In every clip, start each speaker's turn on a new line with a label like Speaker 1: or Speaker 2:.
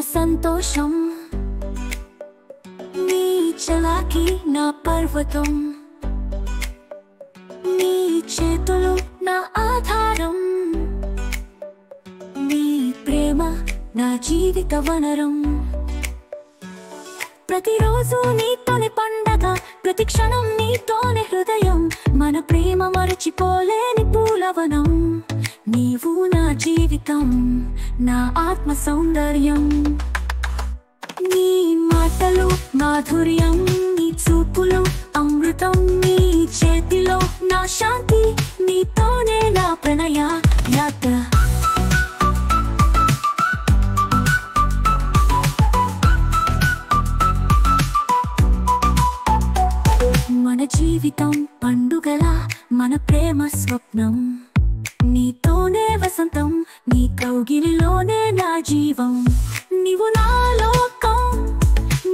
Speaker 1: సంతోషం. నీ చలాకి నా పర్వతం. నీ చేతులు నా ఆధారం. నీ ప్రేమ నా జీవిత వనరం. ప్రతిరోజు నీతోనే పండగ ప్రతి క్షణం నీతోనే హృదయం. మన ప్రేమ మరచిపోలే జీవితం నా ఆత్మ సౌందర్యం. నీ మాటలు మాధుర్యం నీ చూపులు అమృతం నీ చేతిలో నా శాంతి నీతోనే నా ప్రణయ యాత్ర. మన జీవితం పండుగల మన ప్రేమ స్వప్నం. నీతోనే వసంతం నీ కౌగిలిలోనే నా జీవం. నీవు నా లోకం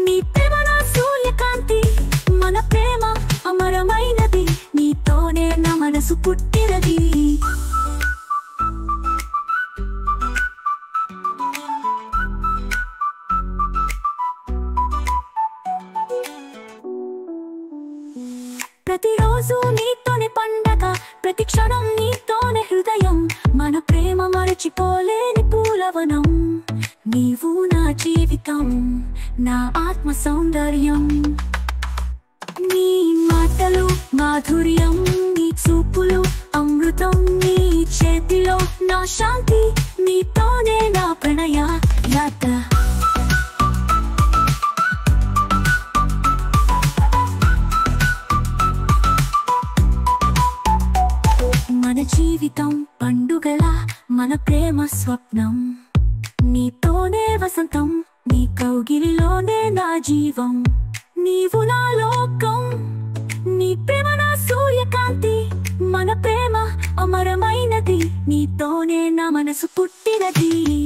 Speaker 1: నీ ప్రేమ నా సూర్యకాంతి. మన ప్రేమ అమరమైనది నీతోనే నా మనసు పుట్టినది. ప్రతిరోజు నీ మరచిపోలేని పూలవనం. నీవు నా జీవితం నా ఆత్మ సౌందర్యం. నీ మాటలు మాధుర్యం నీ చూపులు అమృతం నీ చేతిలో నా శాంతి నీతోనే నా ప్రణయ యాత్ర. మన జీవితం మన ప్రేమ స్వప్నం. నీతోనే వసంతం నీ కౌగిలిలోనే నా జీవం. నీవు నా లోకం నీ ప్రేమ నా సూర్యకాంతి. మన ప్రేమ అమరమైనది నీతోనే నా మనసు పుట్టినది.